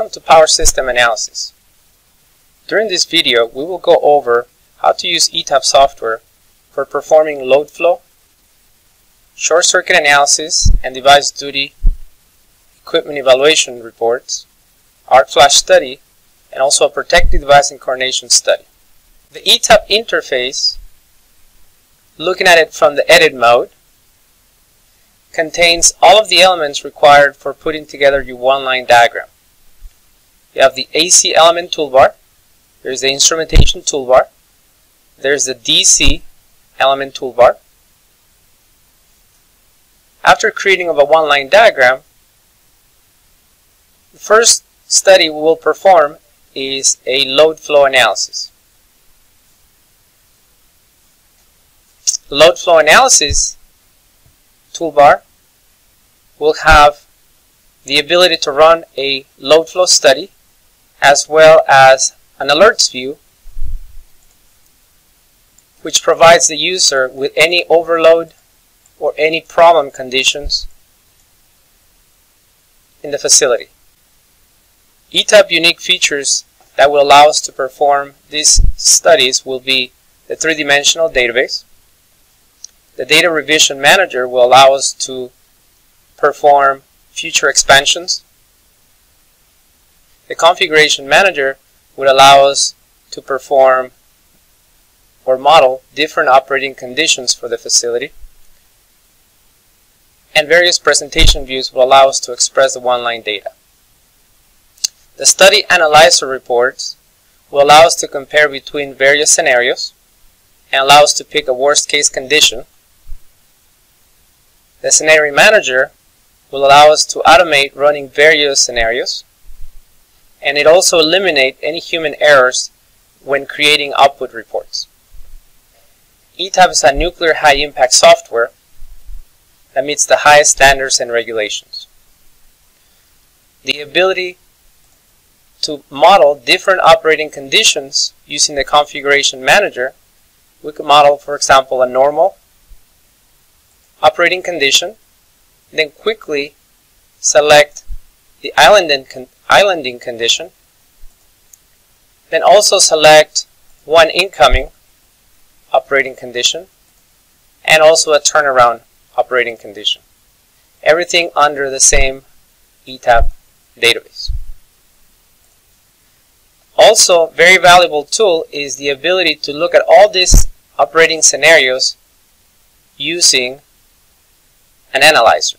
Welcome to Power System Analysis. During this video, we will go over how to use ETAP software for performing load flow, short circuit analysis and device duty equipment evaluation reports, arc flash study, and also a protected device coordination study. The ETAP interface, looking at it from the edit mode, contains all of the elements required for putting together your one-line diagram. You have the AC element toolbar, there's the instrumentation toolbar, there's the DC element toolbar. After creating of a one-line diagram, the first study we will perform is a load flow analysis. Load flow analysis toolbar will have the ability to run a load flow study as well as an alerts view which provides the user with any overload or any problem conditions in the facility. ETAP unique features that will allow us to perform these studies will be the three-dimensional database. The data revision manager will allow us to perform future expansions. The configuration manager would allow us to perform or model different operating conditions for the facility. And various presentation views will allow us to express the one-line data. The study analyzer reports will allow us to compare between various scenarios and allow us to pick a worst case condition. The scenario manager will allow us to automate running various scenarios and it also eliminate any human errors when creating output reports. ETAP is a nuclear high impact software that meets the highest standards and regulations. The ability to model different operating conditions using the configuration manager, we could model, for example, a normal operating condition then quickly select the islanding, con islanding condition. Then also select one incoming operating condition and also a turnaround operating condition. Everything under the same ETAP database. Also, very valuable tool is the ability to look at all these operating scenarios using an analyzer.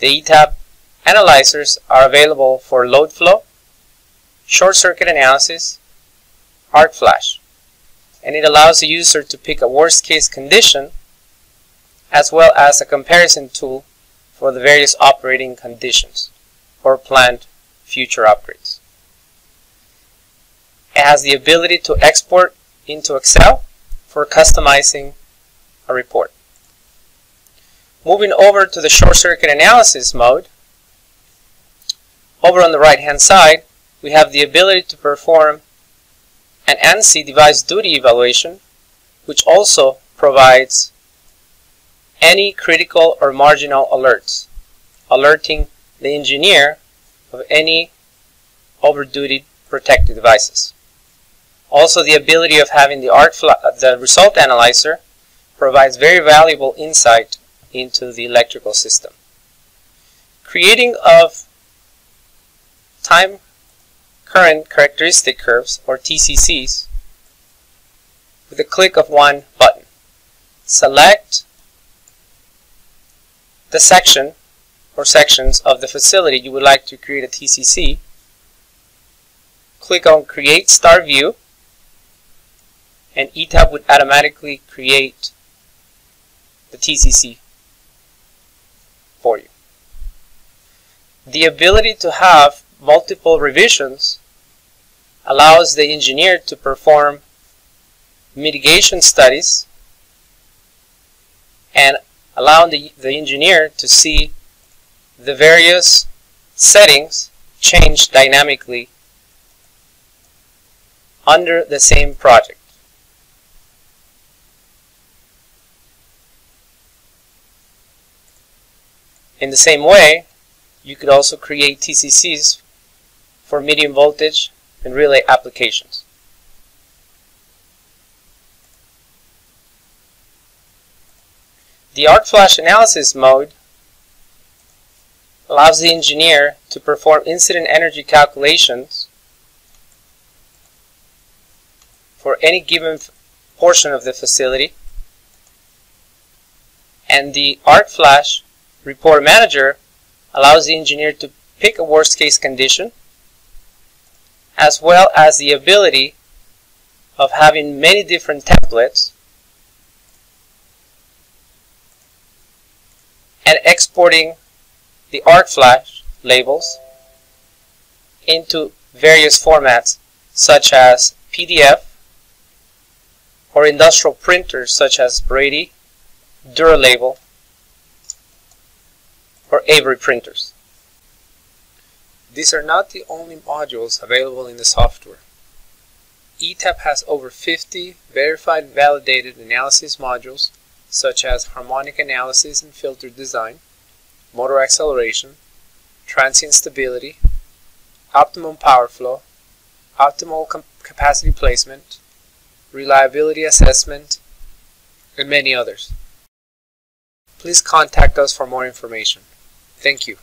The ETAP analyzers are available for load flow, short circuit analysis, arc flash, and it allows the user to pick a worst case condition as well as a comparison tool for the various operating conditions or planned future upgrades. It has the ability to export into Excel for customizing a report. Moving over to the short circuit analysis mode, over on the right hand side, we have the ability to perform an ANSI device duty evaluation, which also provides any critical or marginal alerts, alerting the engineer of any over-duty protected devices. Also, the ability of having the, arc uh, the result analyzer provides very valuable insight into the electrical system. Creating of time current characteristic curves or TCCs with a click of one button. Select the section or sections of the facility you would like to create a TCC. Click on create star view and ETAP would automatically create the TCC for you. The ability to have multiple revisions allows the engineer to perform mitigation studies and allow the, the engineer to see the various settings change dynamically under the same project. In the same way, You could also create TCCs for medium voltage and relay applications. The arc flash analysis mode allows the engineer to perform incident energy calculations for any given portion of the facility and the arc flash report manager allows the engineer to pick a worst case condition as well as the ability of having many different templates and exporting the arc flash labels into various formats such as PDF or industrial printers such as Brady, Duralabel, or Avery printers. These are not the only modules available in the software. ETAP has over 50 verified validated analysis modules such as harmonic analysis and filter design, motor acceleration, transient stability, optimum power flow, optimal capacitor placement, reliability assessment, and many others. Please contact us for more information. Thank you.